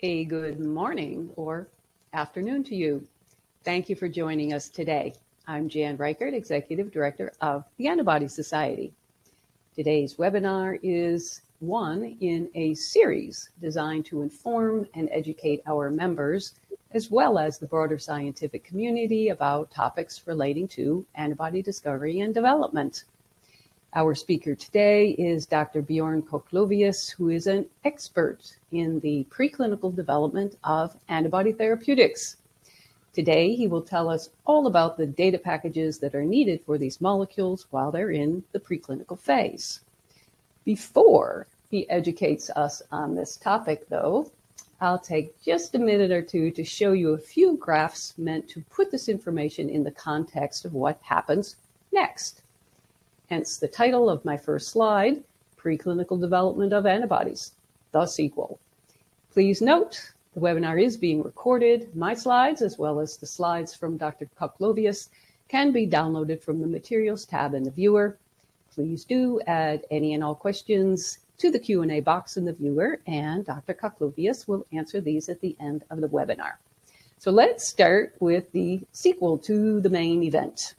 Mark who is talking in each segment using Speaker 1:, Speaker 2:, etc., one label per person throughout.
Speaker 1: A good morning or afternoon to you. Thank you for joining us today. I'm Jan Reichert, Executive Director of the Antibody Society. Today's webinar is one in a series designed to inform and educate our members, as well as the broader scientific community about topics relating to antibody discovery and development. Our speaker today is Dr. Bjorn Cochlovius, who is an expert in the preclinical development of antibody therapeutics. Today, he will tell us all about the data packages that are needed for these molecules while they're in the preclinical phase. Before he educates us on this topic, though, I'll take just a minute or two to show you a few graphs meant to put this information in the context of what happens next hence the title of my first slide, Preclinical Development of Antibodies, the sequel. Please note, the webinar is being recorded. My slides, as well as the slides from Dr. Cochlovius, can be downloaded from the Materials tab in the viewer. Please do add any and all questions to the Q&A box in the viewer, and Dr. Cochlovius will answer these at the end of the webinar. So let's start with the sequel to the main event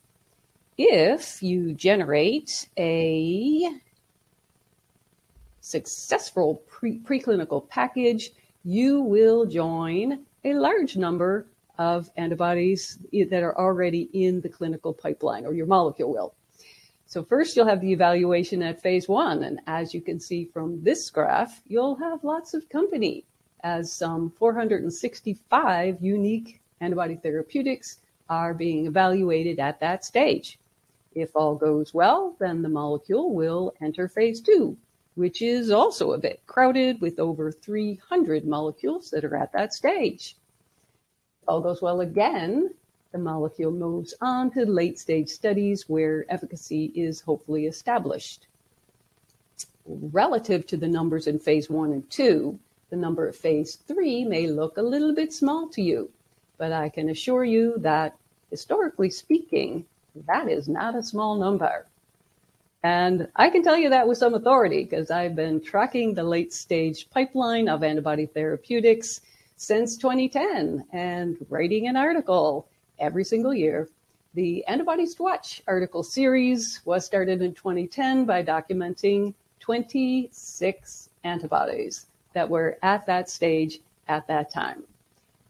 Speaker 1: if you generate a successful pre- preclinical package, you will join a large number of antibodies that are already in the clinical pipeline, or your molecule will. So first you'll have the evaluation at phase one. And as you can see from this graph, you'll have lots of company as some 465 unique antibody therapeutics are being evaluated at that stage. If all goes well, then the molecule will enter phase two, which is also a bit crowded with over 300 molecules that are at that stage. If all goes well again, the molecule moves on to late stage studies where efficacy is hopefully established. Relative to the numbers in phase one and two, the number of phase three may look a little bit small to you, but I can assure you that historically speaking, that is not a small number. And I can tell you that with some authority because I've been tracking the late stage pipeline of antibody therapeutics since 2010 and writing an article every single year. The Antibodies to Watch article series was started in 2010 by documenting 26 antibodies that were at that stage at that time.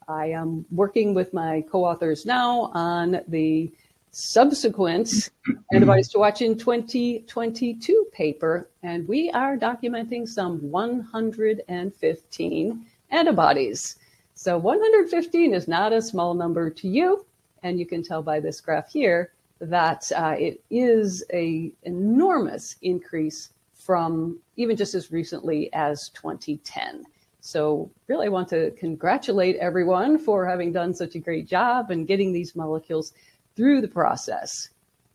Speaker 1: I am working with my co authors now on the subsequent antibodies to watch in 2022 paper, and we are documenting some 115 antibodies. So 115 is not a small number to you, and you can tell by this graph here that uh, it is a enormous increase from even just as recently as 2010. So really I want to congratulate everyone for having done such a great job and getting these molecules through the process.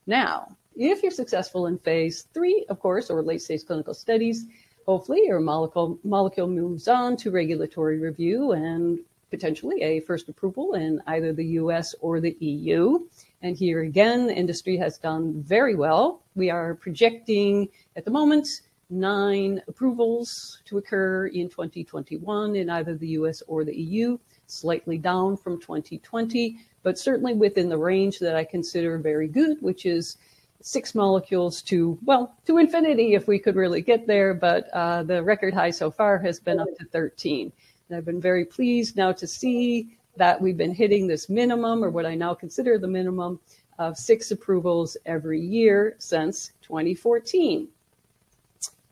Speaker 1: Now, if you're successful in phase three, of course, or late stage clinical studies, hopefully your molecule, molecule moves on to regulatory review and potentially a first approval in either the US or the EU. And here again, industry has done very well. We are projecting at the moment nine approvals to occur in 2021 in either the US or the EU, slightly down from 2020 but certainly within the range that I consider very good, which is six molecules to, well, to infinity if we could really get there. But uh, the record high so far has been up to 13. And I've been very pleased now to see that we've been hitting this minimum, or what I now consider the minimum, of six approvals every year since 2014.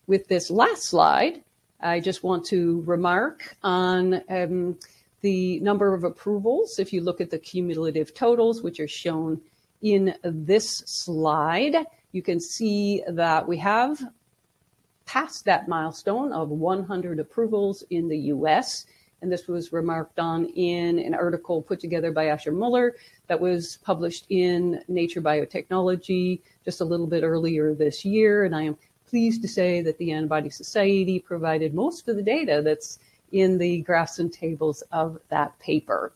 Speaker 1: With this last slide, I just want to remark on um, the number of approvals, if you look at the cumulative totals, which are shown in this slide, you can see that we have passed that milestone of 100 approvals in the US. And this was remarked on in an article put together by Asher Mullard that was published in Nature Biotechnology just a little bit earlier this year. And I am pleased to say that the Antibody Society provided most of the data that's in the graphs and tables of that paper.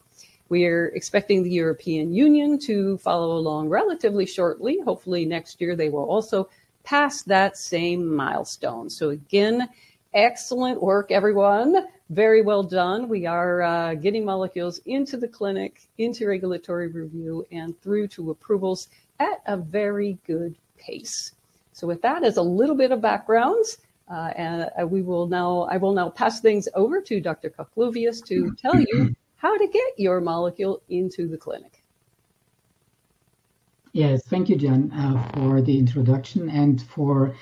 Speaker 1: We're expecting the European Union to follow along relatively shortly. Hopefully next year they will also pass that same milestone. So again, Excellent work, everyone. Very well done. We are uh, getting molecules into the clinic, into regulatory review, and through to approvals at a very good pace. So with that as a little bit of background, uh, and uh, we will now, I will now pass things over to Dr. Cochlovius to tell you how to get your molecule into the clinic.
Speaker 2: Yes, thank you, Jen, uh, for the introduction and for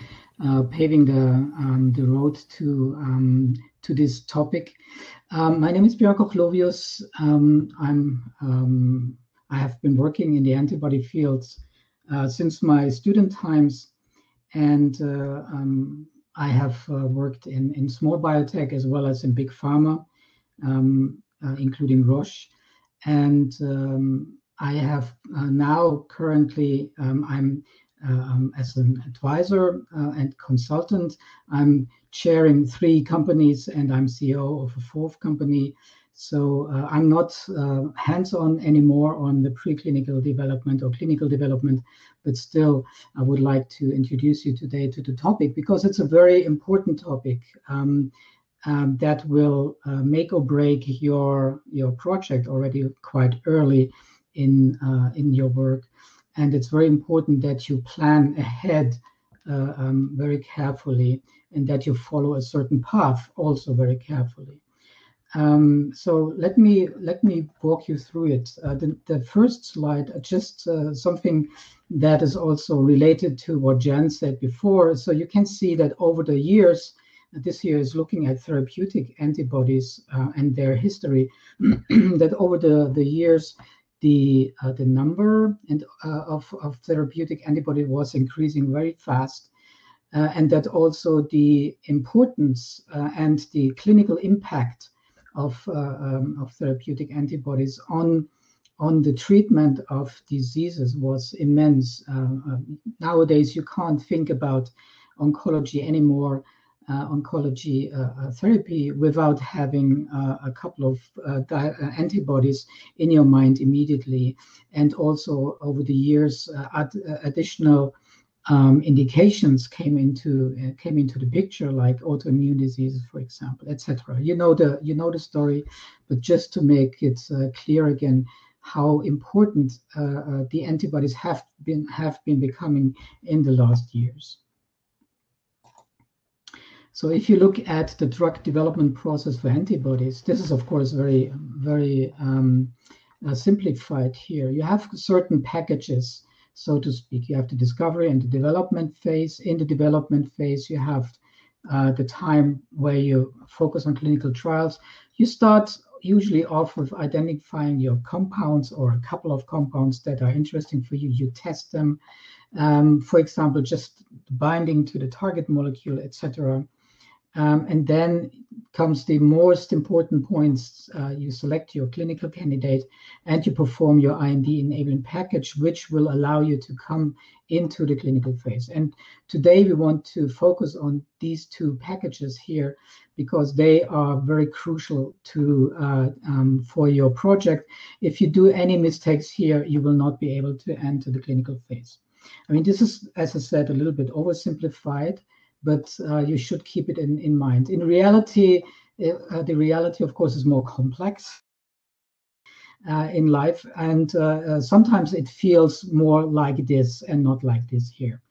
Speaker 2: uh, paving the um, the road to um, to this topic. Um, my name is Björn Cochlovius. Um, I'm um, I have been working in the antibody fields uh, since my student times, and uh, um, I have uh, worked in in small biotech as well as in big pharma, uh, including Roche, and I have uh, now currently I'm um, as an advisor uh, and consultant. I'm chairing three companies and I'm CEO of a fourth company. So uh, I'm not uh, hands-on anymore on the preclinical development or clinical development, but still I would like to introduce you today to the topic because it's a very important topic um, um, that will uh, make or break your your project already quite early in uh, in your work and it's very important that you plan ahead uh, um, very carefully and that you follow a certain path also very carefully. Um, so let me let me walk you through it. Uh, the, the first slide, uh, just uh, something that is also related to what Jan said before. So you can see that over the years, this year is looking at therapeutic antibodies uh, and their history. that over the the years, the uh, the number and uh, of, of therapeutic antibody was increasing very fast, uh, and that also the importance uh, and the clinical impact of uh, um, of therapeutic antibodies on on the treatment of diseases was immense. Uh, nowadays, you can't think about oncology anymore uh, oncology uh, uh, therapy without having a couple of antibodies in your mind immediately. And also over the years, ad additional um, indications came into uh, came into the picture, like autoimmune diseases, for example, etc. You know the you know the story, but just to make it uh, clear again, how important uh, the antibodies have been have been becoming in the last years. So if you look at the drug development process for antibodies, this is of course very, very um, uh, simplified here. You have certain packages, so to speak. You have the discovery and the development phase. In the development phase, you have uh, the time where you focus on clinical trials. You start usually off with identifying your compounds or a couple of compounds that are interesting for you. You test them, um, for example, just binding to the target molecule, etc. Um, and then comes the most important points. Uh, you select your clinical candidate and you perform your IND enabling package, which will allow you to come into the clinical phase. And today we want to focus on these two packages here because they are very crucial to uh, um, for your project. If you do any mistakes here, you will not be able to enter the clinical phase. I mean, this is, as I said, a little bit oversimplified but uh, you should keep it in, in mind. In reality, uh, the reality, of course, is more complex uh, in life, and uh, uh, sometimes it feels more like this and not like this here.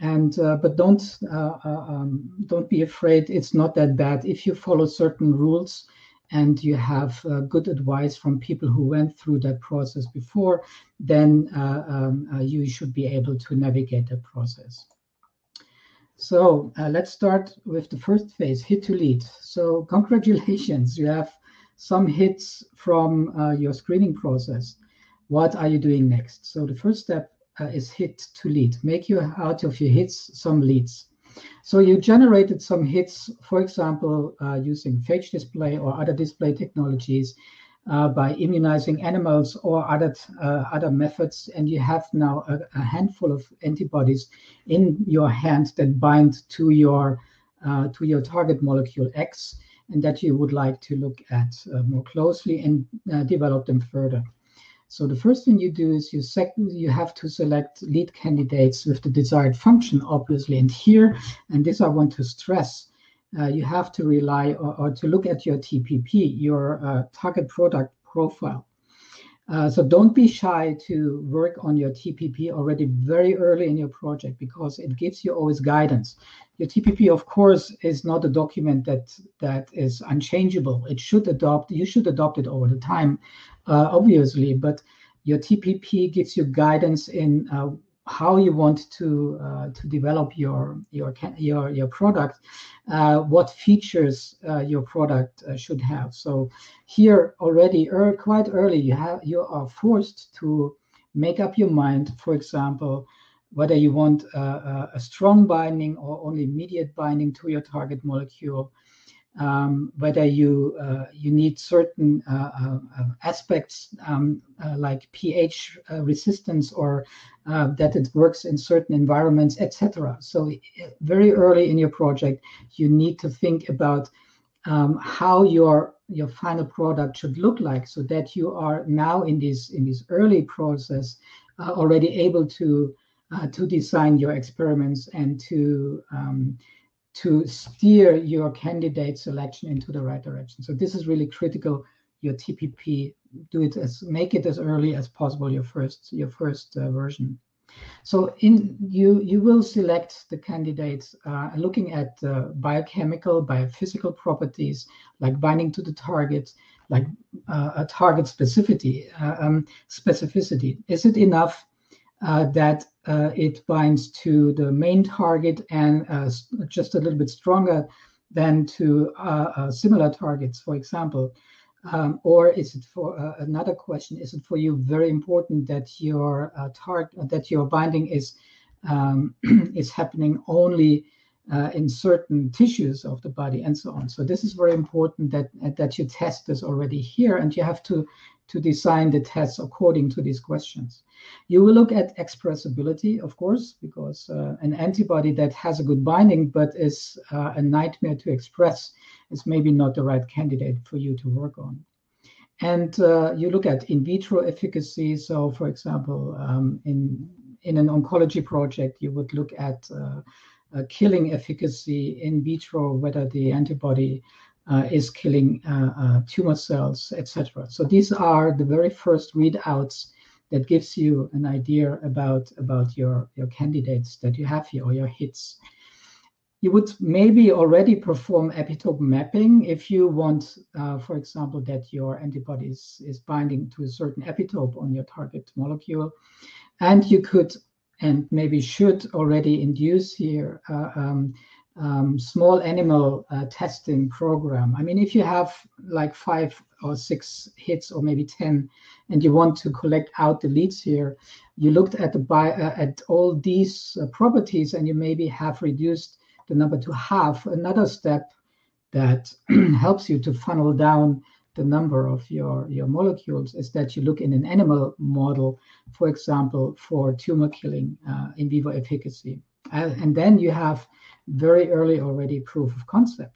Speaker 2: And uh, but don't um, don't be afraid. It's not that bad if you follow certain rules and you have uh, good advice from people who went through that process before, then uh, um, uh, you should be able to navigate that process. So uh, let's start with the first phase, hit to lead. So congratulations, you have some hits from uh, your screening process. What are you doing next? So the first step uh, is hit to lead. Make your out of your hits some leads. So you generated some hits, for example, uh, using phage display or other display technologies uh, by immunizing animals or other uh, other methods, and you have now a, a, handful of antibodies in your hand that bind to your uh, to your target molecule X, and that you would like to look at uh, more closely and uh, develop them further. So the first thing you do is you sec- you have to select lead candidates with the desired function, obviously. And here, and this I want to stress, uh, you have to rely or, or, to look at your TPP, your uh, target product profile. Uh, so don't be shy to work on your TPP already very early in your project because it gives you always guidance. Your TPP, of course, is not a document that that is unchangeable. It should adopt. You should adopt it over the time, uh, obviously. But your TPP gives you guidance in uh, how you want to uh, to develop your your your your product, uh, what features uh, your product uh, should have. So here already, er, quite early, you have you are forced to make up your mind. For example, whether you want a, a strong binding or only immediate binding to your target molecule, um, whether you uh, you need certain uh, uh, uh aspects um, uh, like pH uh, resistance or that it works in certain environments, etc. So very early in your project, you need to think about um, how your your final product should look like, so that you are now in this in this early process already able to to design your experiments and to um, to steer your candidate selection into the right direction. So this is really critical. Your TPP, do it as make it as early as possible. Your first your first uh, version. So in you you will select the candidates uh, looking at uh, biochemical, biophysical properties like binding to the target, like uh, a target specificity. Uh, um, specificity. Is it enough that uh, it binds to the main target and uh, just a little bit stronger than to similar targets, for example. Um, or is it for uh, another question? Is it for you very important that your uh, target that your binding is um, is happening only uh, in certain tissues of the body and so on? So this is very important that that you test this already here, and you have to to design the tests according to these questions. You will look at expressibility, of course, because uh, an antibody that has a good binding but is uh, a nightmare to express is maybe not the right candidate for you to work on. And uh, you look at in vitro efficacy. So, for example, um, in in an oncology project, you would look at uh, killing efficacy in vitro, whether the antibody is killing uh, uh, tumor cells, etc. So these are the very first readouts that gives you an idea about about your your candidates that you have here or your hits. You would maybe already perform epitope mapping if you want, uh, for example, that your antibody is, is binding to a certain epitope on your target molecule. And you could and maybe should already induce here uh, um, um, small animal uh, testing program. I mean, if you have like five or six hits or maybe 10 and you want to collect out the leads here, you looked at the bi- uh, at all these uh, properties and you maybe have reduced the number to half. Another step that helps you to funnel down the number of your, your molecules is that you look in an animal model, for example, for tumor killing uh, in vivo efficacy. and then you have very early already proof of concept,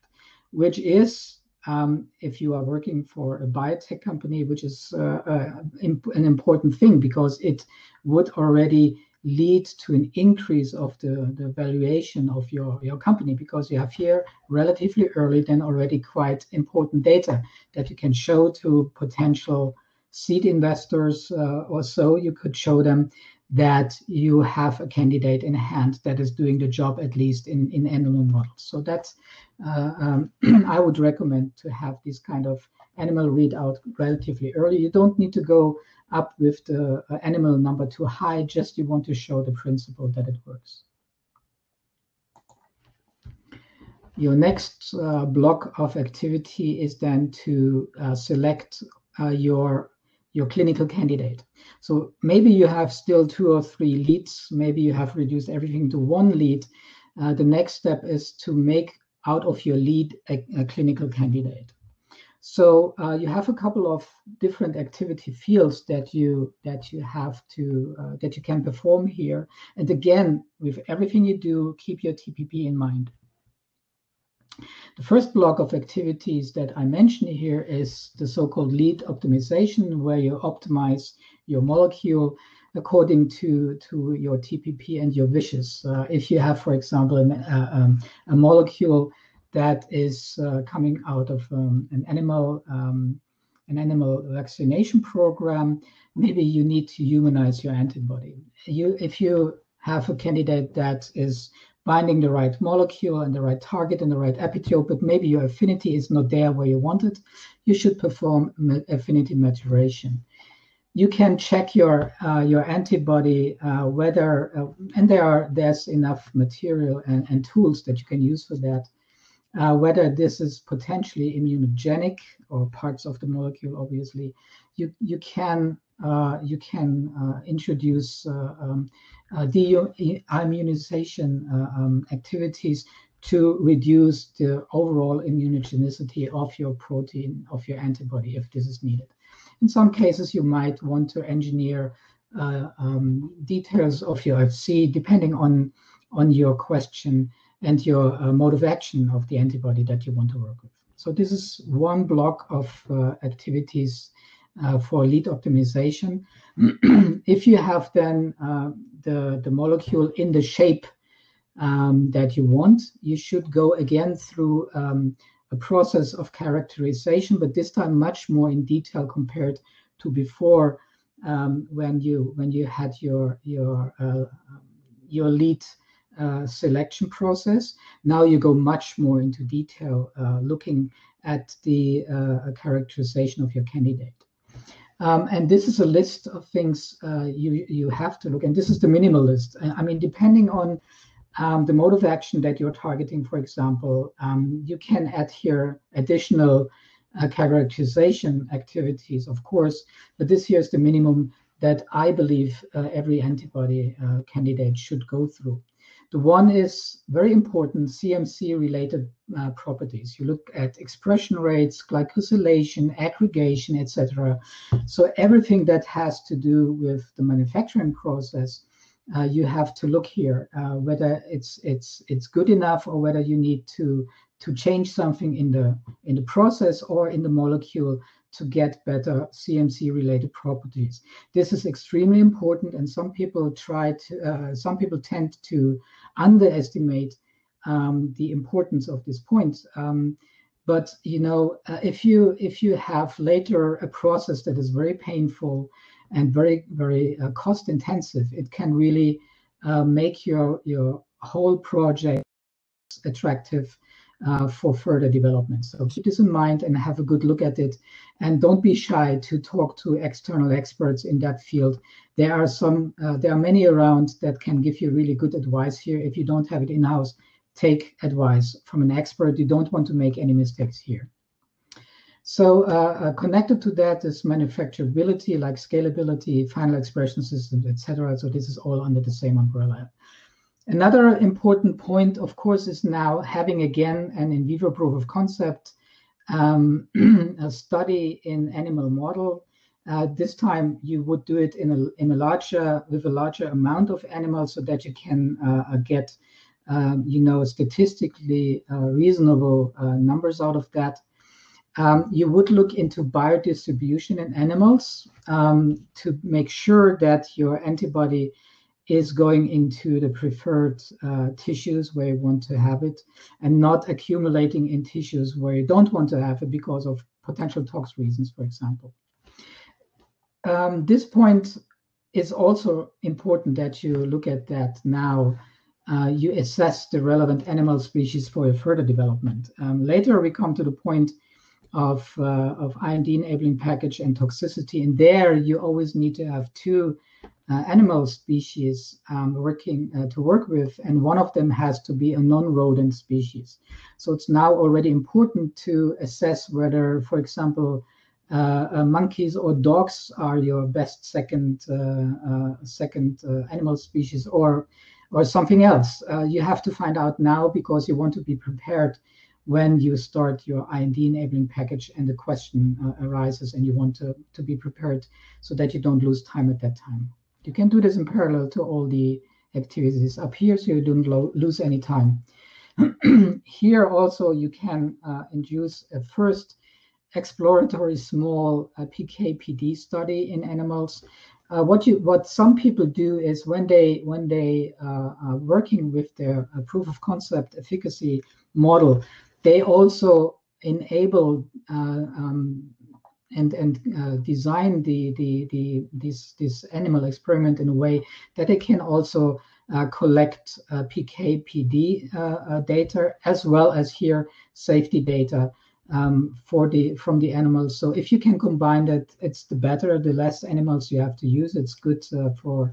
Speaker 2: which is um, if you are working for a biotech company, which is uh, uh, imp- an important thing because it would already lead to an increase of the, the valuation of your, your company because you have here relatively early then already quite important data that you can show to potential seed investors uh, or so you could show them that you have a candidate in hand that is doing the job at least in, in animal models. So that's uh, um, I would recommend to have this kind of animal readout relatively early. You don't need to go up with the uh, animal number too high, just you want to show the principle that it works. Your next uh, block of activity is then to uh, select uh, your your clinical candidate. So maybe you have still two or three leads. Maybe you have reduced everything to one lead. Uh, the next step is to make out of your lead a, a clinical candidate. So uh, you have a couple of different activity fields that you that you have to uh, that you can perform here. And again, with everything you do, keep your TPP in mind. The first block of activities that I mention here is the so-called lead optimization, where you optimize your molecule according to, to your TPP and your wishes. Uh, if you have, for example, a, uh, um, a molecule that is uh, coming out of um, an animal um, an animal vaccination program, maybe you need to humanize your antibody. You, if you have a candidate that is binding the right molecule and the right target and the right epitope, but maybe your affinity is not there where you want it, you should perform affinity maturation. You can check your uh, your antibody uh, whether, uh, and there are there's enough material and, and tools that you can use for that uh, whether this is potentially immunogenic or parts of the molecule, obviously, you you can you can uh, introduce uh, um, uh, de-immunization uh, um, activities to reduce the overall immunogenicity of your protein of your antibody if this is needed. In some cases, you might want to engineer um, details of your FC depending on on your question and your uh, mode of action of the antibody that you want to work with. So this is one block of uh, activities uh, for lead optimization. if you have then uh, the, the molecule in the shape um, that you want, you should go again through um, a process of characterization, but this time much more in detail compared to before um, when you when you had your your uh, your lead uh, selection process. Now you go much more into detail, uh, looking at the uh, characterization of your candidate. Um, and this is a list of things uh, you you have to look. And this is the minimal list. I mean, depending on um, the mode of action that you're targeting, for example, um, you can add here additional uh, characterization activities, of course. But this here is the minimum that I believe uh, every antibody candidate should go through. The one is very important CMC related uh, properties. You look at expression rates, glycosylation, aggregation, etc. So everything that has to do with the manufacturing process, uh, you have to look here uh, whether it's it's it's good enough or whether you need to to change something in the in the process or in the molecule to get better CMC related properties. This is extremely important, and some people try to, uh, some people tend to underestimate um, the importance of this point. Um, but you know, uh, if you if you have later a process that is very painful and very very uh, cost intensive, it can really uh, make your your whole project attractive uh, for further development. So keep this in mind and have a good look at it. And don't be shy to talk to external experts in that field. There are some, uh, there are many around that can give you really good advice here. If you don't have it in house, take advice from an expert. You don't want to make any mistakes here. So uh, uh, connected to that is manufacturability, like scalability, final expression systems, etc. So this is all under the same umbrella. Another important point, of course, is now having again an in vivo proof of concept um, a study in animal model. Uh, this time you would do it in a in a larger with a larger amount of animals so that you can uh, uh get um, you know statistically uh, reasonable uh, numbers out of that. Um, you would look into biodistribution in animals um, to make sure that your antibody is going into the preferred uh, tissues where you want to have it and not accumulating in tissues where you don't want to have it because of potential tox reasons, for example. Um, this point is also important that you look at that now. Uh, you assess the relevant animal species for further development. Um, later, we come to the point of, uh, of IND enabling package and toxicity. And there, you always need to have two animal species um, working uh, to work with, and one of them has to be a non-rodent species. So it's now already important to assess whether, for example, uh, uh monkeys or dogs are your best second uh, uh, second animal species, or or something else. you have to find out now because you want to be prepared when you start your IND enabling package and the question arises, and you want to to be prepared so that you don't lose time at that time. You can do this in parallel to all the activities up here so you don't lo lose any time. here also you can uh, induce a first exploratory small uh, PK/PD study in animals. Uh, what you what some people do is when they when they uh, are working with their uh, proof of concept efficacy model, they also enable um, and and uh, design the the the this this animal experiment in a way that they can also uh, collect uh, uh, uh, data as well as here safety data um, for the from the animals. So if you can combine that, it's the better. The less animals you have to use, it's good uh, for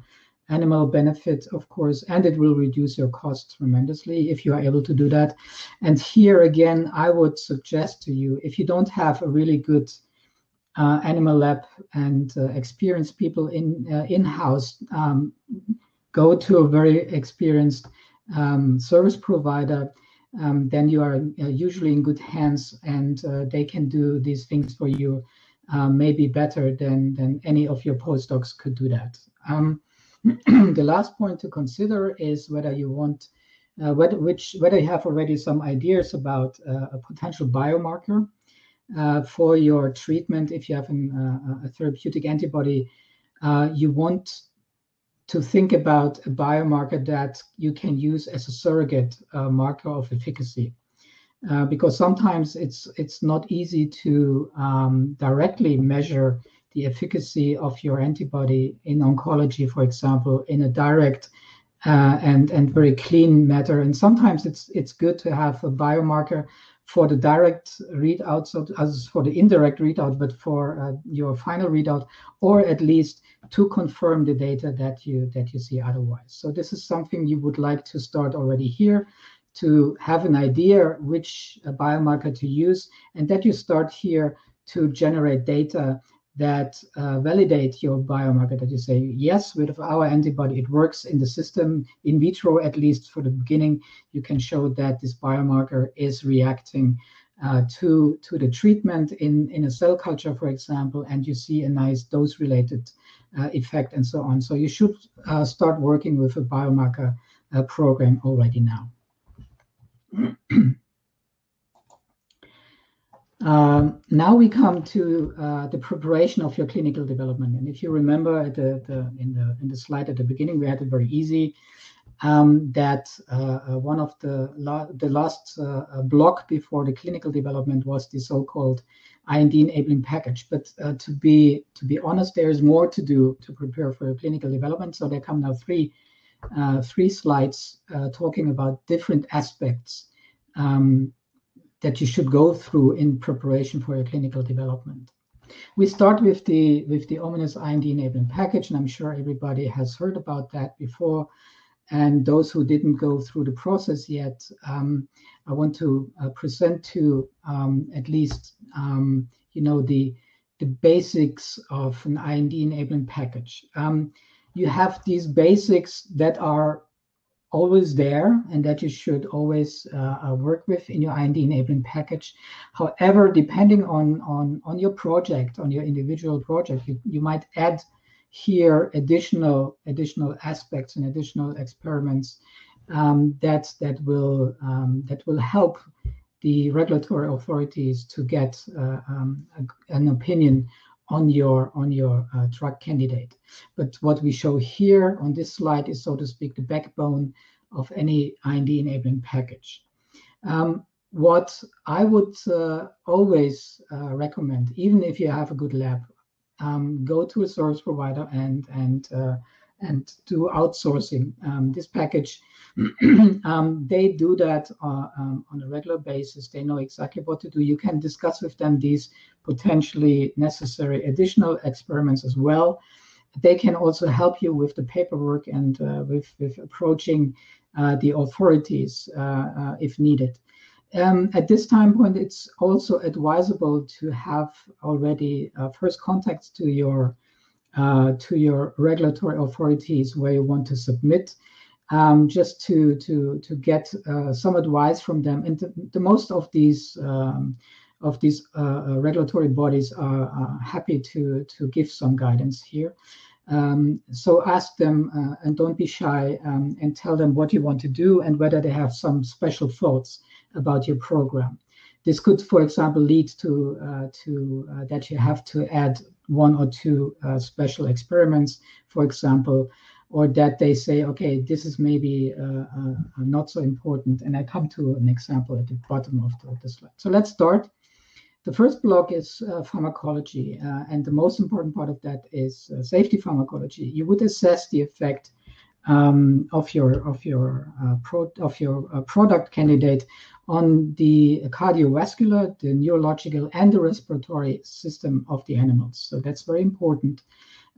Speaker 2: animal benefit, of course, and it will reduce your costs tremendously if you are able to do that. And here again, I would suggest to you if you don't have a really good uh, animal lab and uh, experienced people in uh, in house um, go to a very experienced um, service provider um, then you are uh, usually in good hands and uh, they can do these things for you uh, maybe better than than any of your postdocs could do that. Um, the last point to consider is whether you want whether which whether you have already some ideas about a potential biomarker for your treatment, if you have an, uh, a therapeutic antibody, uh, you want to think about a biomarker that you can use as a surrogate uh, marker of efficacy. Uh, because sometimes it's it's not easy to um, directly measure the efficacy of your antibody in oncology, for example, in a direct uh, and and very clean matter. And sometimes it's it's good to have a biomarker for the direct readout, so as for the indirect readout, but for uh, your final readout, or at least to confirm the data that you that you see otherwise. So this is something you would like to start already here to have an idea which biomarker to use, and that you start here to generate data that uh, validate your biomarker that you say yes with our antibody it works in the system. In vitro at least for the beginning you can show that this biomarker is reacting uh, to to the treatment in in a cell culture for example and you see a nice dose related uh, effect and so on. So you should uh, start working with a biomarker uh, program already now Um, now we come to uh, the preparation of your clinical development. And if you remember the, the, in, the, in the slide at the beginning, we had it very easy. Um, that uh, uh one of the, la the last uh, uh, block before the clinical development was the so-called IND enabling package. But uh, to be to be honest, there is more to do to prepare for clinical development. So there come now three three slides talking about different aspects um, that you should go through in preparation for your clinical development. We start with the with the ominous IND enabling package, and I'm sure everybody has heard about that before. And those who didn't go through the process yet, um, I want to uh, present to um, at least um, you know the the basics of an IND enabling package. Um, you have these basics that are always there and that you should always uh, uh work with in your IND enabling package. However, depending on, on, on your project, on your individual project, you, you might add here additional additional aspects and additional experiments um, that that will um, that will help the regulatory authorities to get uh, um, an opinion on your on your uh, drug candidate. But what we show here on this slide is, so to speak, the backbone of any IND enabling package. Um, what I would uh, always uh, recommend, even if you have a good lab, um, go to a service provider and and uh, and do outsourcing. Um, this package, um, they do that uh, um, on a regular basis. They know exactly what to do. You can discuss with them these potentially necessary additional experiments as well. They can also help you with the paperwork and uh, with, with approaching uh, the authorities uh, uh, if needed. Um, at this time point, it's also advisable to have already first contacts to your uh, to your regulatory authorities where you want to submit, um, just to to to get uh, some advice from them. And the, the most of these um, of these uh, regulatory bodies are, happy to to give some guidance here. Um, so ask them uh, and don't be shy um, and tell them what you want to do and whether they have some special thoughts about your program. This could, for example, lead to uh, to uh, that you have to add one or two uh, special experiments, for example, or that they say, okay, this is maybe uh, uh, not so important. And I come to an example at the bottom of the, the slide. So let's start. The first block is uh, pharmacology, uh, and the most important part of that is uh, safety pharmacology. You would assess the effect um, of your of your uh, pro, of your product candidate on the cardiovascular, the neurological, and the respiratory system of the animals. So that's very important.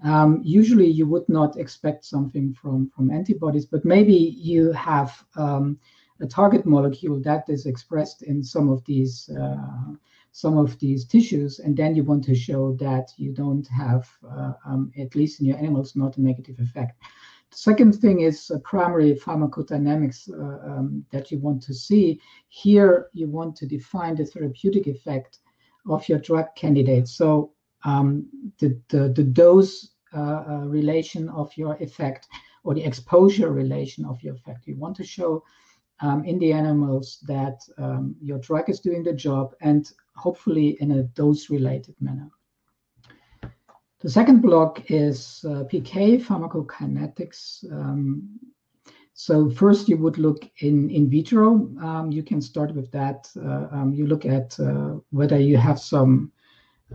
Speaker 2: Um, usually, you would not expect something from from antibodies, but maybe you have um, a target molecule that is expressed in some of these uh, some of these tissues, and then you want to show that you don't have, uh, um, at least in your animals, not a negative effect. Second thing is uh, primary pharmacodynamics uh, um, that you want to see. Here, you want to define the therapeutic effect of your drug candidate. So um, the, the, the dose uh, uh, relation of your effect or the exposure relation of your effect. You want to show um, in the animals that um, your drug is doing the job and hopefully in a dose related manner. The second block is uh, PK, pharmacokinetics. Um, so first you would look in in vitro. Um, you can start with that. Uh, um, you look at uh, whether you have some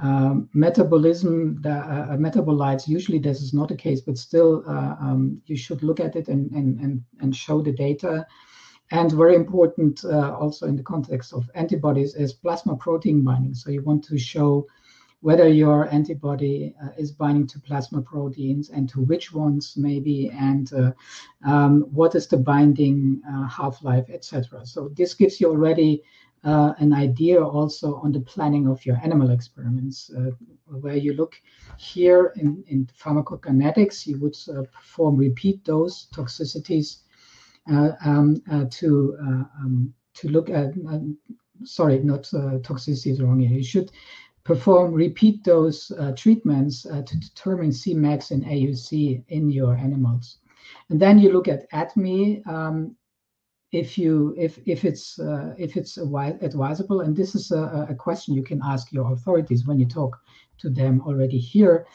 Speaker 2: um, metabolism, the, uh, metabolites, usually this is not the case, but still uh, um, you should look at it and, and, and, and show the data. And very important uh, also in the context of antibodies is plasma protein binding. So you want to show whether your antibody uh, is binding to plasma proteins and to which ones maybe, and uh, um, what is the binding uh, half-life, etc. So this gives you already uh, an idea also on the planning of your animal experiments, uh, where you look here in, in pharmacokinetics, you would uh, perform repeat dose toxicities um, to um, to look at. sorry, not toxicities wrong here. You should perform repeat dose treatments to determine Cmax and AUC in your animals. And then you look at ADME, um, if you if if it's uh, if it's advisable and this is a, a, question you can ask your authorities when you talk to them already here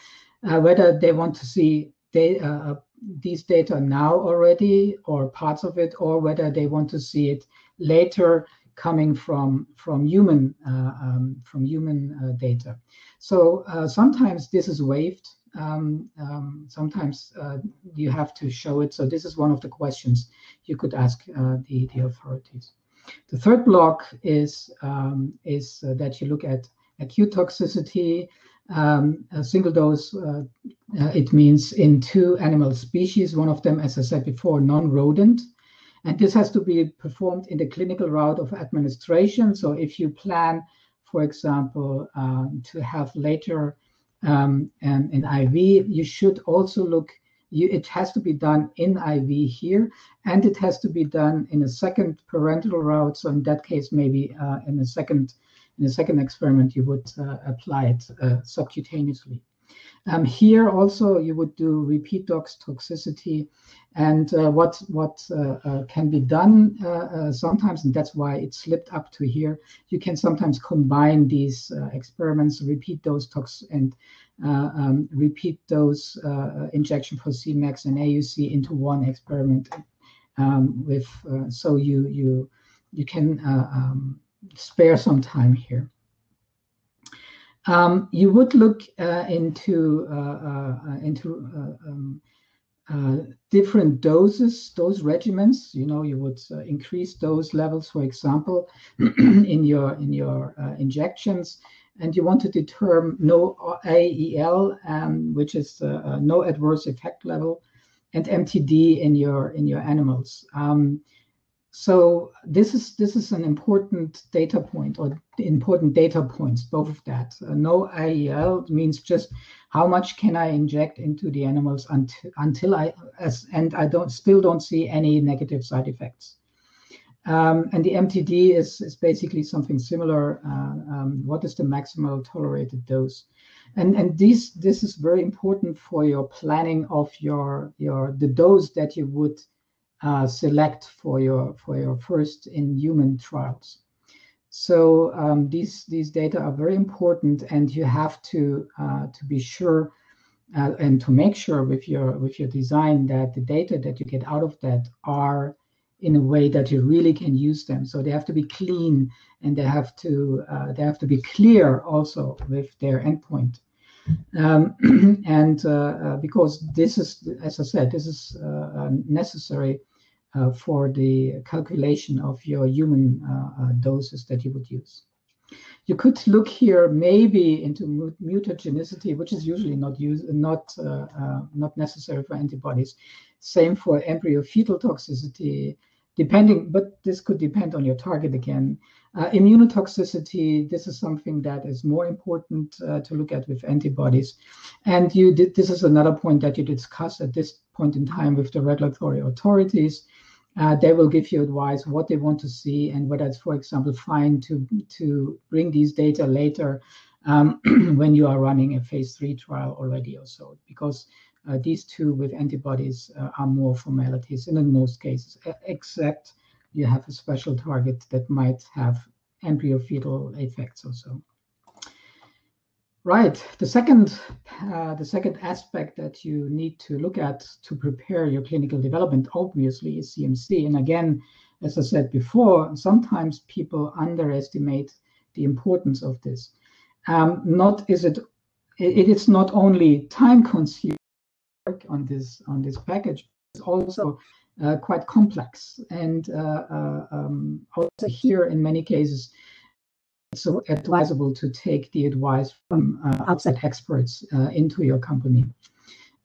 Speaker 2: uh, whether they want to see they, uh, these data now already or parts of it or whether they want to see it later coming from from human uh, um, from human uh, data so uh, sometimes this is waived um, um, sometimes you have to show it. So this is one of the questions you could ask the, the authorities. The third block is, um, is that you look at acute toxicity. Um, a single dose, uh, it means in two animal species, one of them, as I said before, non-rodent. And this has to be performed in the clinical route of administration. So if you plan, for example, um, to have later um, and in IV. You should also look, you, it has to be done in IV here, and it has to be done in a second parenteral route. So in that case, maybe uh, in a second in a second experiment, you would uh, apply it uh, subcutaneously. Um, here also you would do repeat dose toxicity and uh, what what uh, uh, can be done uh, uh, sometimes, and that's why it slipped up to here. You can sometimes combine these uh, experiments, repeat dose tox and um, repeat dose injection for Cmax and AUC into one experiment. Um, with so you you you can um, spare some time here. Um, you would look uh, into uh, uh, into um, uh, different doses, dose regimens. You know, you would uh, increase dose levels, for example, in your in your uh, injections, and you want to determine no AEL, um, which is no adverse effect level, and MTD in your in your animals. Um, so this is this is an important data point or important data points, both of that. Uh, NOAEL means just how much can I inject into the animals until until I as and I don't still don't see any negative side effects. Um, and the MTD is, is basically something similar. Uh, um, what is the maximal tolerated dose? And and this this is very important for your planning of your your the dose that you would uh, select for your for your first in human trials. So um, these these data are very important, and you have to uh, to be sure uh, and to make sure with your with your design that the data that you get out of that are in a way that you really can use them. So they have to be clean and they have to uh, they have to be clear also with their endpoint. Um, and uh, uh, because this is, as I said, this is uh, uh, necessary uh, for the calculation of your human doses that you would use. You could look here maybe into mutagenicity, which is usually not use, not not necessary for antibodies. Same for embryo fetal toxicity, depending, but this could depend on your target again. Uh, immunotoxicity, this is something that is more important uh, to look at with antibodies. And you did, this is another point that you discuss at this point in time with the regulatory authorities. Uh, they will give you advice what they want to see and whether it's, for example, fine to, to bring these data later um, when you are running a phase three trial already or so, because uh, these two with antibodies uh, are more formalities and in most cases, except you have a special target that might have embryo fetal effects or so. Right. The second, uh, the second aspect that you need to look at to prepare your clinical development, obviously, is CMC. And again, as I said before, sometimes people underestimate the importance of this. Um, not is it, it is not only time consuming work on this on this package it's also uh, quite complex. And uh, uh, um, also here in many cases it's advisable to take the advice from uh, outside experts uh, into your company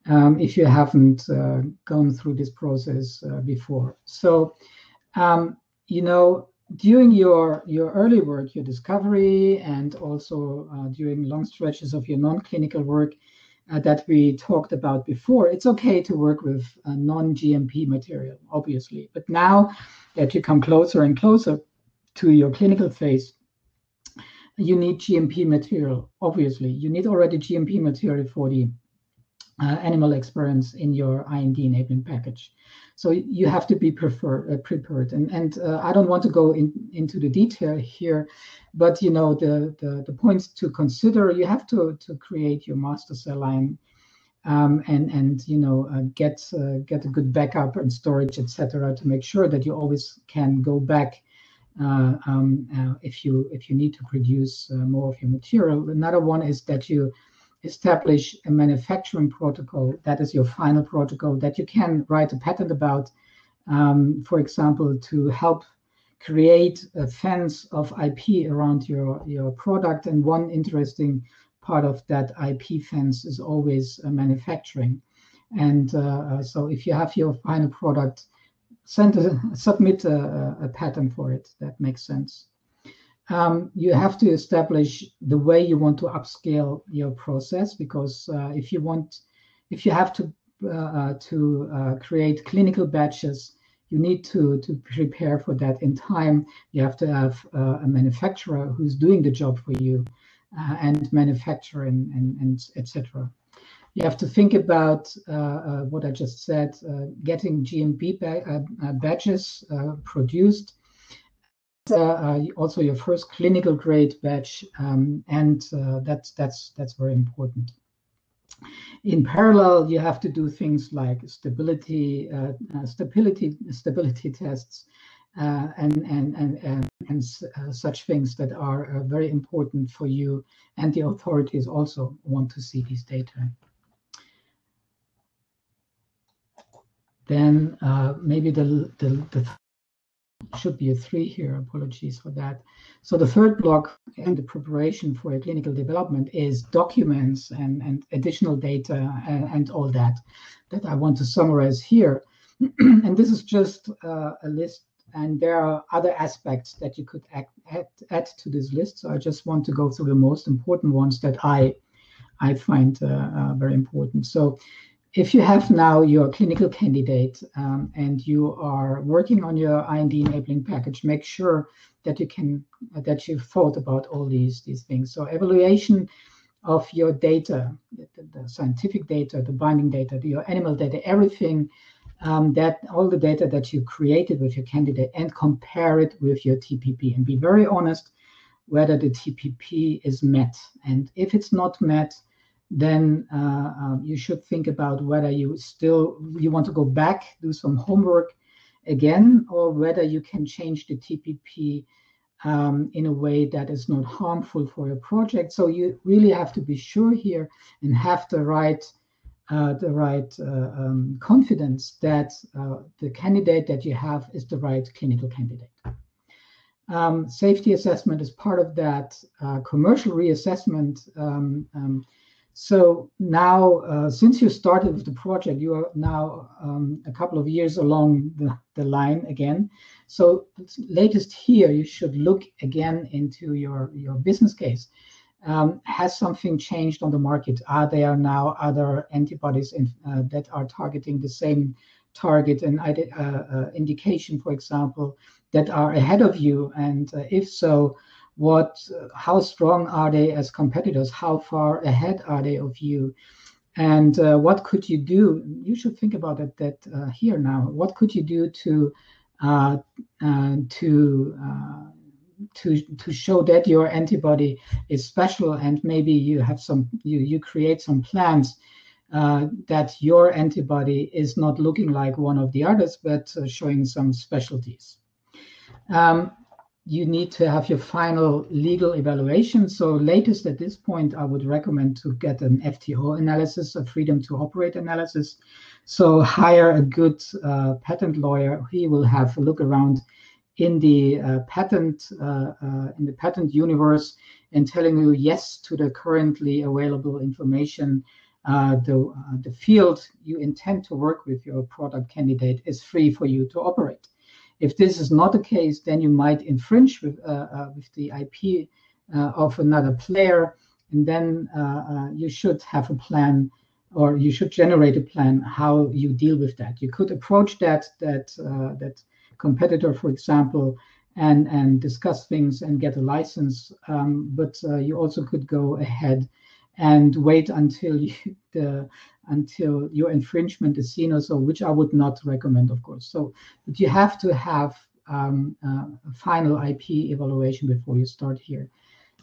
Speaker 2: um, if you haven't uh, gone through this process before. So um, you know during your your early work your discovery and also during long stretches of your non-clinical work uh, that we talked about before, it's okay to work with non-GMP material, obviously. But now that you come closer and closer to your clinical phase, you need GMP material, obviously. You need already GMP material for the uh, animal experiments in your IND enabling package. So you have to be prefer, uh, prepared. And, and uh, I don't want to go in, into the detail here, but you know the, the, the points to consider, you have to, to create your master cell line um, and, and you know uh, get, uh, get a good backup and storage, etc., to make sure that you always can go back uh, um, if, you, if you need to produce more of your material. Another one is that you establish a manufacturing protocol that is your final protocol that you can write a patent about, um, for example, to help create a fence of IP around your, your product. And one interesting part of that IP fence is always uh, manufacturing. And uh, so if you have your final product, send a, submit a, a patent for it. That makes sense um, you have to establish the way you want to upscale your process because uh, if you want, if you have to uh, uh, to uh, create clinical batches, you need to to prepare for that in time. You have to have uh, a manufacturer who's doing the job for you, uh, and manufacture and and, and etc. You have to think about what I just said, getting GMP ba batches produced also your first clinical grade batch, um, and uh, that's that's that's very important. In parallel, you have to do things like stability, uh, uh stability, stability tests, uh, and and and and, and uh, such things that are very important for you, and the authorities also want to see these data. Then maybe the the, the should be a three here. Apologies for that. So the third block in the preparation for a clinical development is documents and, and additional data and, and all that that I want to summarize here. and this is just uh, a list and there are other aspects that you could add, add, add, to this list. So I just want to go through the most important ones that I I find uh, uh, very important. So if you have now your clinical candidate um, and you are working on your IND enabling package, make sure that you can that you've thought about all these these things. So evaluation of your data, the, the scientific data, the binding data, the, your animal data, everything um, that all the data that you created with your candidate, and compare it with your TPP, and be very honest whether the TPP is met. And if it's not met, then uh, um, you should think about whether you still you want to go back, do some homework again, or whether you can change the TPP um, in a way that is not harmful for your project. So you really have to be sure here and have the right uh, the right uh, um, confidence that uh, the candidate that you have is the right clinical candidate. Um, safety assessment is part of that uh, commercial reassessment. So now, uh, since you started with the project, you are now um, a couple of years along the, the line again. So latest here, you should look again into your, your business case. Um, has something changed on the market? Are there now other antibodies in, uh, that are targeting the same target and uh, uh, indication, for example, that are ahead of you? And uh, if so, what how strong are they as competitors? How far ahead are they of you? And uh, what could you do? You should think about it that uh, here now. What could you do to uh, uh to uh, to to show that your antibody is special and maybe you have some you you create some plans uh, that your antibody is not looking like one of the others but showing some specialties. Um, you need to have your final legal evaluation. So latest at this point, I would recommend to get an FTO analysis, a freedom to operate analysis. So hire a good uh, patent lawyer. He will have a look around in the uh, patent uh, uh in the patent universe and telling you yes to the currently available information. Uh, the uh, the field you intend to work with your product candidate is free for you to operate. If this is not the case, then you might infringe with, uh, uh, with the IP uh, of another player, and then you should have a plan or you should generate a plan how you deal with that. You could approach that that that competitor, for example, and and discuss things and get a license. Um, but uh, you also could go ahead and wait until you, the until your infringement is seen or so, which I would not recommend, of course. So, but you have to have um, uh, a final IP evaluation before you start here.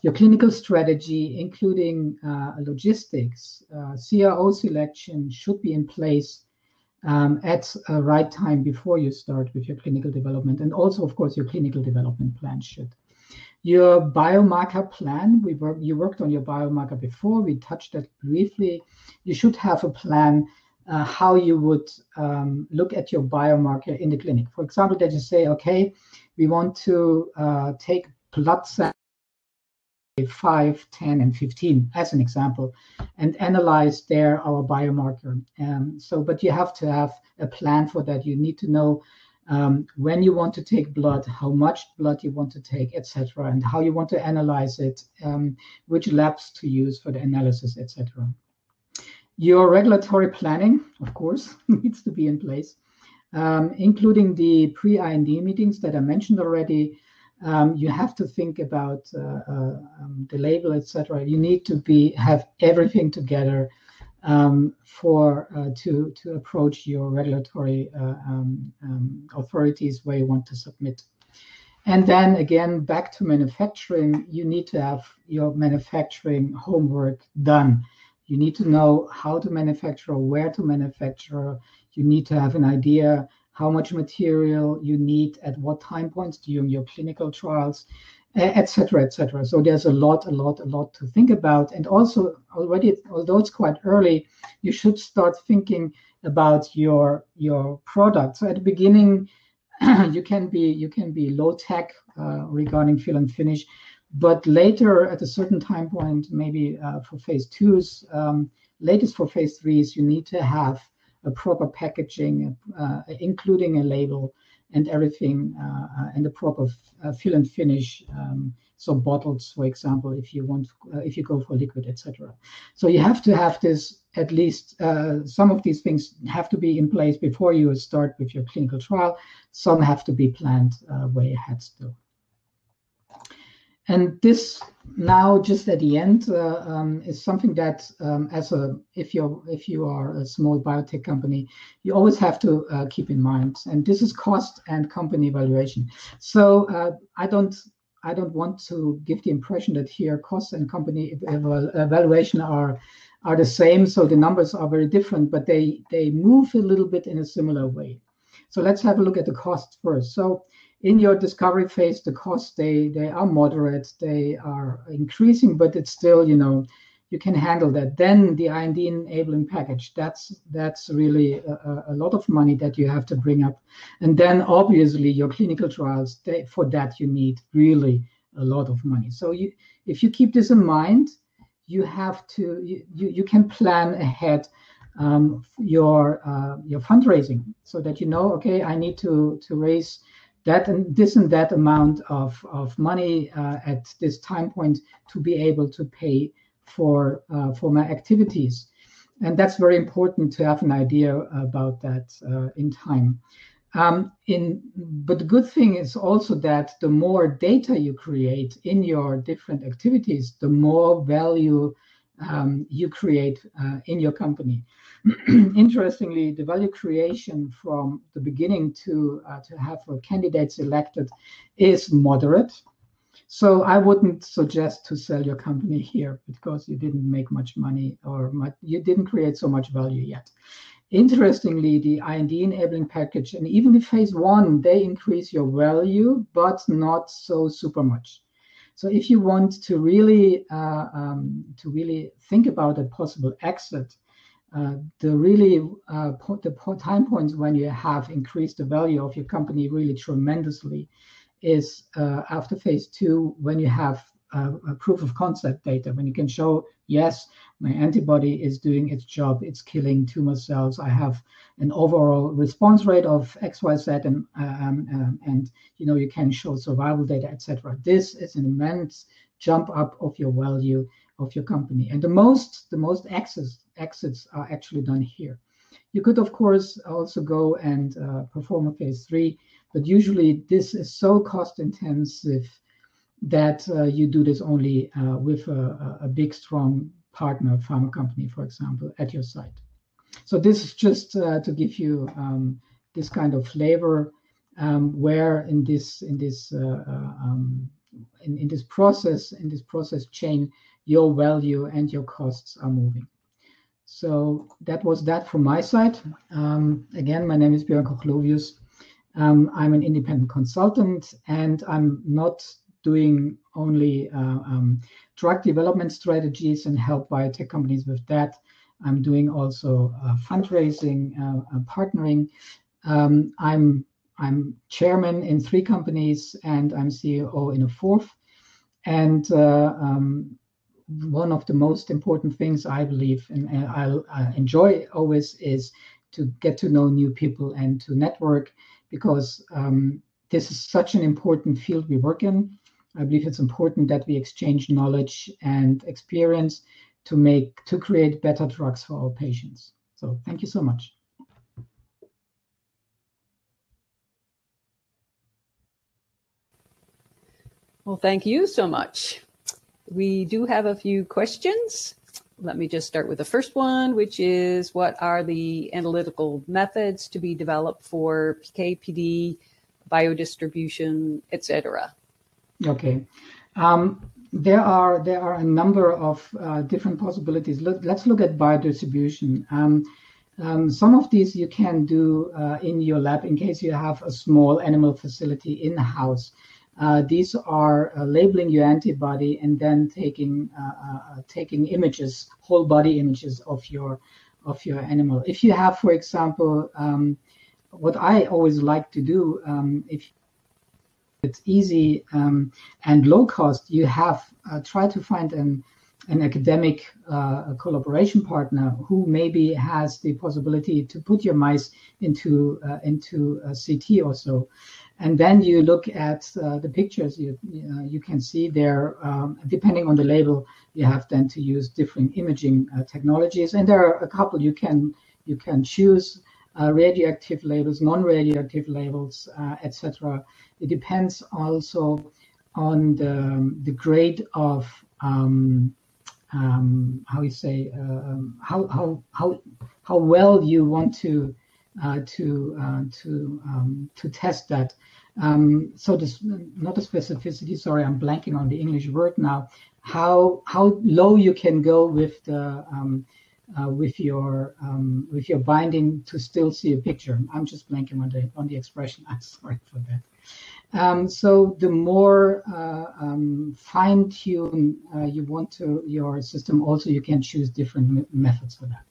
Speaker 2: Your clinical strategy, including uh, logistics, uh, CRO selection should be in place um, at a right time before you start with your clinical development. And also, of course, your clinical development plan should your biomarker plan, we work, you worked on your biomarker before, we touched that briefly. You should have a plan uh, how you would um, look at your biomarker in the clinic. For example, that you say, okay, we want to uh, take blood samples 5, 10, and 15 as an example, and analyze there our biomarker. Um, so, but you have to have a plan for that. You need to know um, when you want to take blood, how much blood you want to take, etc., and how you want to analyze it, um, which labs to use for the analysis, etc. Your regulatory planning, of course, needs to be in place, um, including the pre-IND meetings that I mentioned already. Um, you have to think about uh, uh, um, the label, etc. You need to be have everything together um, for uh, to to approach your regulatory uh, um, um, authorities where you want to submit. And then again, back to manufacturing, you need to have your manufacturing homework done. You need to know how to manufacture, where to manufacture. You need to have an idea how much material you need at what time points during your clinical trials etc., etc. So there's a lot, a lot, a lot to think about. And also, already, although it's quite early, you should start thinking about your your product. So at the beginning, you can be you can be low tech uh, regarding fill and finish, but later at a certain time point, maybe uh, for phase twos, um, latest for phase threes, you need to have a proper packaging, uh, including a label and everything uh, uh, and the proper uh, fill and finish. Um, so bottles, for example, if you want, if you go for liquid, etc. So you have to have this at least some of these things have to be in place before you start with your clinical trial. Some have to be planned way ahead still. And this now, just at the end, uh, um, is something that, um, as a if you're, if you are a small biotech company, you always have to uh, keep in mind. And this is cost and company evaluation. So uh, I don't I don't want to give the impression that here cost and company evaluation are are the same, so the numbers are very different, but they they move a little bit in a similar way. So let's have a look at the costs first. So in your discovery phase, the costs they they are moderate, they are increasing, but it's still you know you can handle that. Then the IND enabling package, that's that's really a, a, lot of money that you have to bring up. And then obviously your clinical trials, they, for that you need really a lot of money. So you, if you keep this in mind, you have to you, you, you can plan ahead um, your uh, your fundraising so that you know okay I need to to raise that and this and that amount of of money uh, at this time point to be able to pay for uh, for my activities, and that's very important to have an idea about that uh, in time. Um, in but the good thing is also that the more data you create in your different activities, the more value um, you create uh, in your company. Interestingly, the value creation from the beginning to uh, to have a candidate selected is moderate. So I wouldn't suggest to sell your company here because you didn't make much money or much, you didn't create so much value yet. Interestingly, the IND enabling package and even the phase one, they increase your value, but not so super much. So if you want to really uh, um, to really think about a possible exit, uh, the really uh, po- the po- time points when you have increased the value of your company really tremendously is uh, after phase two when you have uh, proof of concept data, when you can show, yes, my antibody is doing its job, it's killing tumor cells. I have an overall response rate of X, Y, Z, and um, um, and you know you can show survival data, etc. This is an immense jump up of your value of your company, and the most the most exits exits are actually done here. You could of course also go and uh, perform a phase three but usually this is so cost intensive that uh, you do this only uh, with a, a, big, strong partner pharma company, for example, at your site. So this is just uh, to give you um, this kind of flavor um, where in this in this uh, uh, um, in, in this process in this process chain your value and your costs are moving. So that was that from my side. Um, again, my name is Björn Cochlovius. Um, I'm an independent consultant and I'm not doing only uh, um, drug development strategies and help biotech companies with that. I'm doing also uh, fundraising, uh, uh partnering. Um, I'm I'm chairman in three companies and I'm CEO in a fourth. And uh, um, one of the most important things I believe and I'll enjoy always is to get to know new people and to network because um, this is such an important field we work in. I believe it's important that we exchange knowledge and experience to make to create better drugs for our patients. So thank you so much.
Speaker 1: Well, thank you so much. We do have a few questions. Let me just start with the first one, which is what are the analytical methods to be developed for PKPD, biodistribution, etc.?
Speaker 2: Okay. Um, there are there are a number of uh, different possibilities. Let, us look at biodistribution. Um, um, some of these you can do uh, in your lab in case you have a small animal facility in house. Uh, these are uh, labeling your antibody and then taking uh, uh, taking images, whole body images of your of your animal. If you have, for example, um, what I always like to do, um, if it's easy um, and low cost, you have try to find an an academic uh, collaboration partner who maybe has the possibility to put your mice into uh, into a CT or so, and then you look at uh, the pictures. You uh, you can see there um, depending on the label you have then to use different imaging uh, technologies. And there are a couple. You can you can choose uh, radioactive labels non-radioactive labels uh, etc it depends also on the the grade of um, um, how you say um, how how how how well you want to uh, to uh, to um, to test that. Um, so this not a specificity. Sorry, I'm blanking on the English word now. how how low you can go with the um, uh, with your um, with your binding to still see a picture. I'm just blanking on the on the expression. I'm sorry for that. Um, so the more uh, um, fine tune uh, you want to your system, also you can choose different methods for that.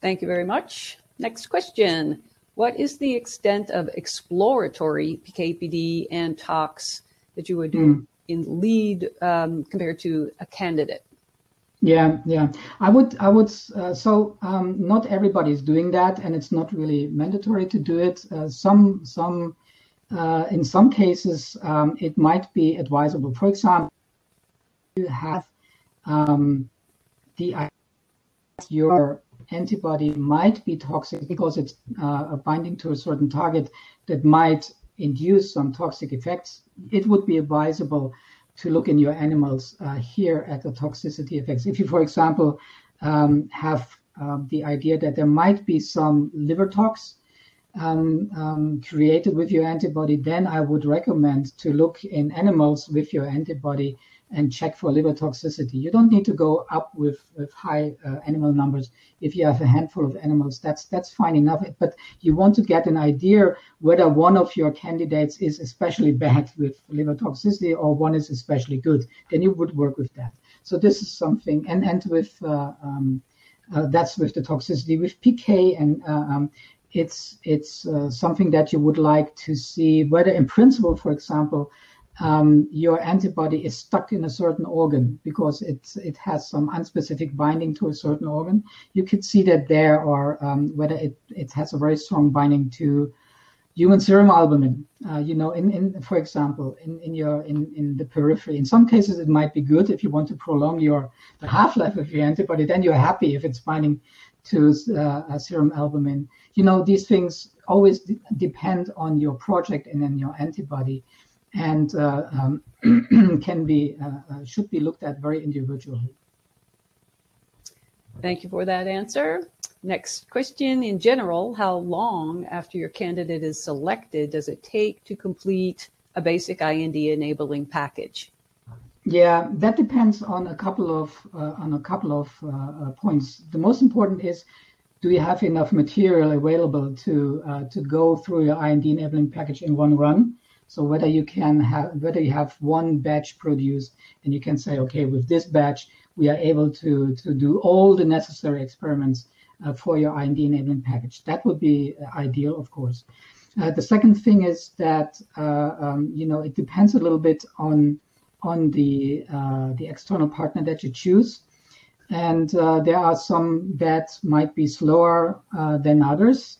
Speaker 1: Thank you very much. Next question. What is the extent of exploratory PKPD and tox that you would do mm. in lead um, compared to a candidate?
Speaker 2: Yeah, yeah. I would, I would. Uh, so um, not everybody is doing that, and it's not really mandatory to do it. Uh, some, some, uh, in some cases, um, it might be advisable. For example, you have um, the your antibody might be toxic because it's uh, binding to a certain target that might induce some toxic effects, it would be advisable to look in your animals uh, here at the toxicity effects. If you, for example, um, have um, the idea that there might be some liver tox um, um, created with your antibody, then I would recommend to look in animals with your antibody and check for liver toxicity. You don't need to go up with, with high uh, animal numbers. If you have a handful of animals, that's that's fine enough. But you want to get an idea whether one of your candidates is especially bad with liver toxicity or one is especially good. Then you would work with that. So this is something, and and with uh, um, uh, that's with the toxicity with PK and uh, um, it's it's uh, something that you would like to see whether in principle, for example um, your antibody is stuck in a certain organ because it it has some unspecific binding to a certain organ. You could see that there, or um, whether it, it has a very strong binding to human serum albumin. Uh, you know, in, in for example, in, in your in, in the periphery. In some cases, it might be good if you want to prolong your the half life of your antibody. Then you're happy if it's binding to uh, serum albumin. You know, these things always de- depend on your project and then your antibody and uh, um, can be uh, uh, should be looked at very individually.
Speaker 1: Thank you for that answer. Next question. In general, how long after your candidate is selected does it take to complete a basic IND enabling package?
Speaker 2: Yeah, that depends on a couple of uh, on a couple of uh, points. The most important is do you have enough material available to uh, to go through your IND enabling package in one run? So whether you can have whether you have one batch produced and you can say, okay, with this batch we are able to to do all the necessary experiments uh, for your IND enabling package. That would be ideal, of course. Uh, the second thing is that uh, um, you know it depends a little bit on on the uh, the external partner that you choose, and uh, there are some that might be slower uh, than others.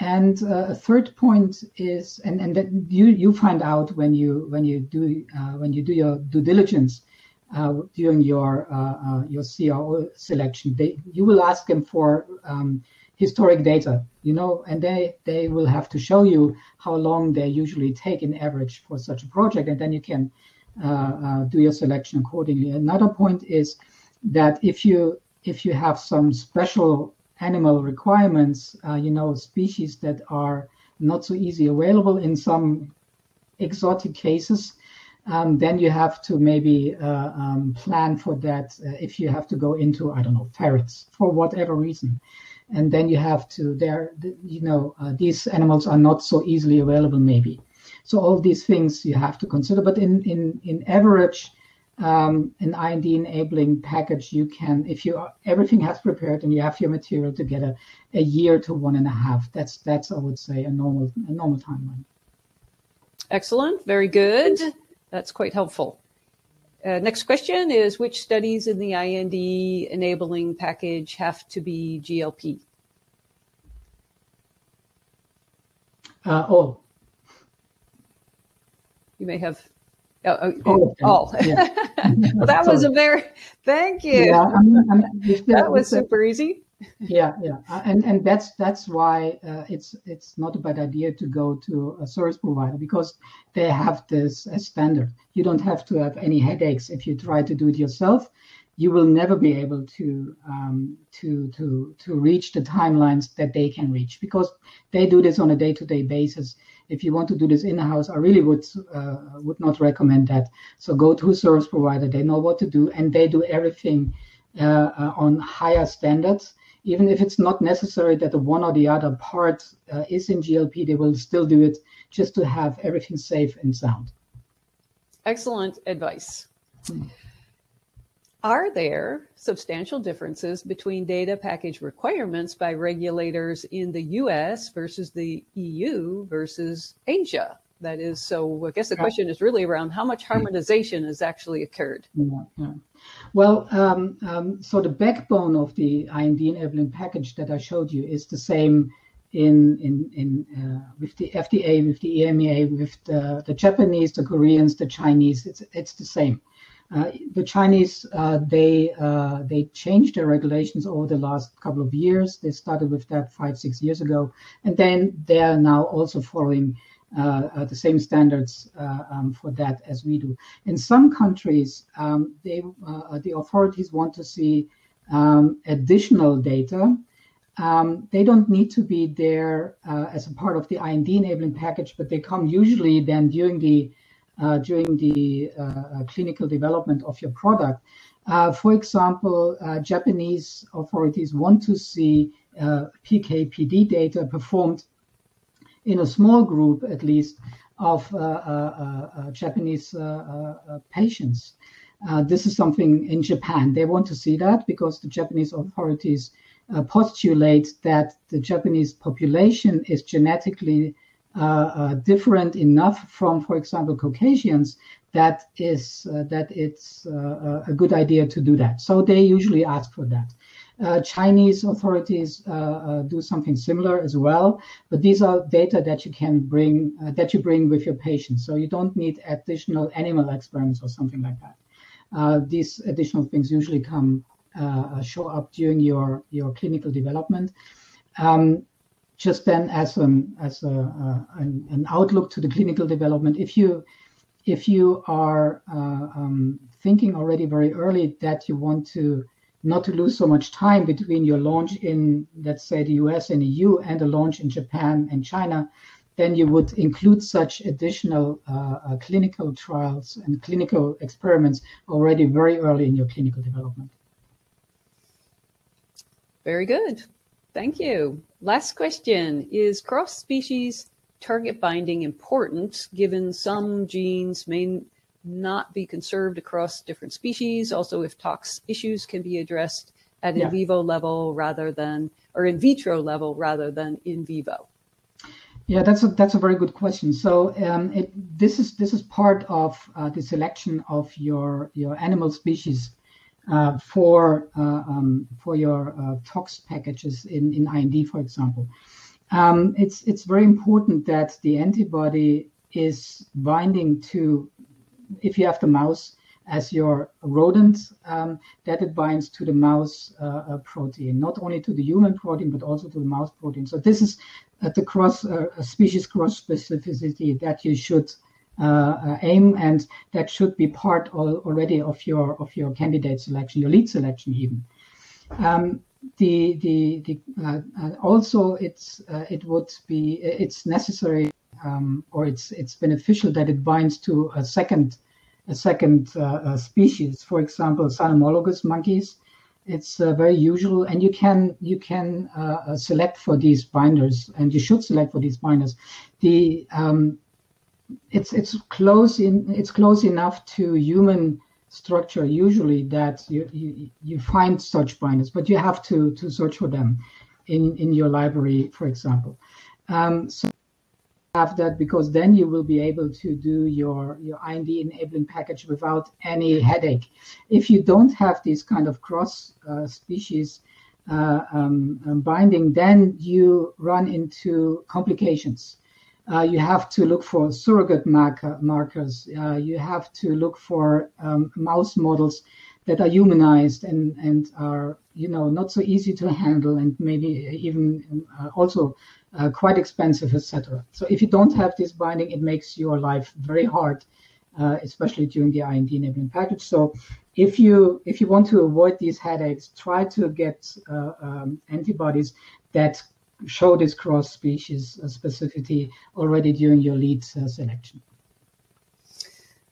Speaker 2: And uh, a third point is, and, and that you, you find out when you when you do uh, when you do your due diligence uh, during your uh, uh, your CRO selection, they, you will ask them for um, historic data, you know, and they they will have to show you how long they usually take in average for such a project, and then you can uh, do your selection accordingly. Another point is that if you if you have some special animal requirements, uh, you know, species that are not so easy available in some exotic cases, um, then you have to maybe uh, um, plan for that uh, if you have to go into, I don't know, ferrets for whatever reason. And then you have to, there, you know, uh, these animals are not so easily available, maybe. So all these things you have to consider. But in in in average, um, an IND enabling package, you can, if you are, everything has prepared and you have your material together, a year to one and a half. That's that's I would say a normal a normal timeline.
Speaker 1: Excellent, very good. That's quite helpful. Uh, next question is which studies in the IND enabling package have to be GLP?
Speaker 2: Uh, all.
Speaker 1: You may have Oh, oh, oh. Yeah. well, that was a very thank you. Yeah, I mean, I mean, that was super easy.
Speaker 2: yeah, yeah, uh, and and that's that's why uh, it's it's not a bad idea to go to a service provider because they have this as standard. You don't have to have any headaches if you try to do it yourself. You will never be able to um, to to to reach the timelines that they can reach because they do this on a day-to-day basis if you want to do this in-house, I really would uh, would not recommend that. So go to a service provider. They know what to do, and they do everything uh, uh, on higher standards. Even if it's not necessary that the one or the other part uh, is in GLP, they will still do it just to have everything safe and sound.
Speaker 1: Excellent advice. Hmm. Are there substantial differences between data package requirements by regulators in the US versus the EU versus Asia? That is, so I guess the question is really around how much harmonization has actually occurred.
Speaker 2: Yeah, yeah. Well, um, um, so the backbone of the IND enabling package that I showed you is the same in in in uh, with the FDA, with the EMA, with the, the Japanese, the Koreans, the Chinese. It's it's the same. Uh, the Chinese uh, they uh, they changed their regulations over the last couple of years. They started with that five six years ago, and then they are now also following uh, uh, the same standards um, for that as we do. In some countries, um, they the authorities want to see um, additional data. Um, they don't need to be there as a part of the IND enabling package, but they come usually then during the Uh, during the uh, uh, clinical development of your product. Uh, for example, uh, Japanese authorities want to see PK/PD data performed in a small group, at least, of Japanese patients. Uh, this is something in Japan. They want to see that because the Japanese authorities uh, postulate that the Japanese population is genetically uh, uh, different enough from, for example, Caucasians, that is uh, that it's a good idea to do that. So they usually ask for that. Uh, Chinese authorities uh, uh, do something similar as well, but these are data that you can bring that you bring with your patients. So you don't need additional animal experiments or something like that. these additional things usually come show up during your your clinical development. Um, just then as an as a, an, an, outlook to the clinical development if you if you are uh, um, thinking already very early that you want to not to lose so much time between your launch in let's say the US and EU and a launch in Japan and China then you would include such additional uh, uh clinical trials and clinical experiments already very early in your clinical development.
Speaker 1: Very good. Thank you. Last question Is cross species target binding important given some genes may not be conserved across different species? Also, if tox issues can be addressed at yeah. in vivo level rather than, or in vitro level rather than in vivo?
Speaker 2: Yeah, that's a that's a very good question. So um, it, this is this is part of uh, the selection of your your animal species uh, for uh, um, for your uh, tox packages in, in IND, for example. Um, it's it's very important that the antibody is binding to, if you have the mouse as your rodent, um, that it binds to the mouse uh, uh, protein, not only to the human protein but also to the mouse protein. So this is the cross uh, species cross specificity that you should aim, and that should be part already of your of your candidate selection, your lead selection even. Um, the the the uh, uh, also it's it would be it's necessary um, or it's it's beneficial that it binds to a second a second uh, species. For example, cynomolgus monkeys. It's uh, very usual, and you can you can uh, select for these binders, and you should select for these binders. The um, it's it's close in it's close enough to human structure usually that you, you you find such binders, but you have to to search for them in in your library, for example. Um, so have that because then you will be able to do your your IND enabling package without any headache. If you don't have this kind of cross uh, species uh, um, um, binding, then you run into complications uh, you have to look for surrogate marker, markers. Uh, you have to look for um, mouse models that are humanized and, and are, you know, not so easy to handle and maybe even uh, also uh, quite expensive, etc. So if you don't have this binding, it makes your life very hard, uh, especially during the IND enabling package. So if you if you want to avoid these headaches, try to get uh, um, antibodies that show this cross-species specificity already during your lead uh, selection.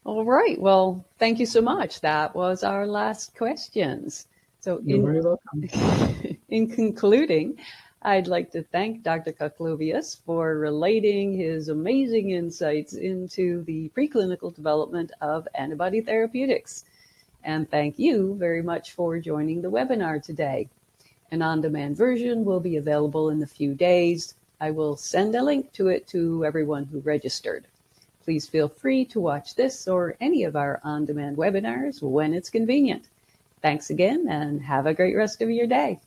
Speaker 1: All right. Well, thank you so much. That was our last questions. So
Speaker 2: You're in, very welcome.
Speaker 1: in concluding, I'd like to thank Dr. Cochlovius for relating his amazing insights into the preclinical development of antibody therapeutics. And thank you very much for joining the webinar today. An on-demand version will be available in a few days. I will send a link to it to everyone who registered. Please feel free to watch this or any of our on-demand webinars when it's convenient. Thanks again and have a great rest of your day.